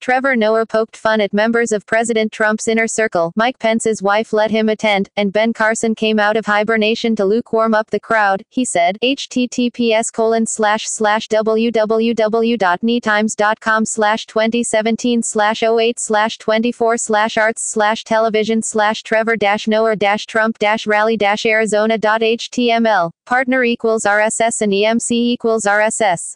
Trevor Noah poked fun at members of President Trump's inner circle. Mike Pence's wife let him attend, and Ben Carson came out of hibernation to lukewarm up the crowd, he said. https colon slash slash www.nytimes.com slash 2017 slash 08 slash 24 slash arts slash television slash Trevor dash Noah dash Trump dash rally dash Arizona dot html. Partner equals RSS and EMC equals RSS.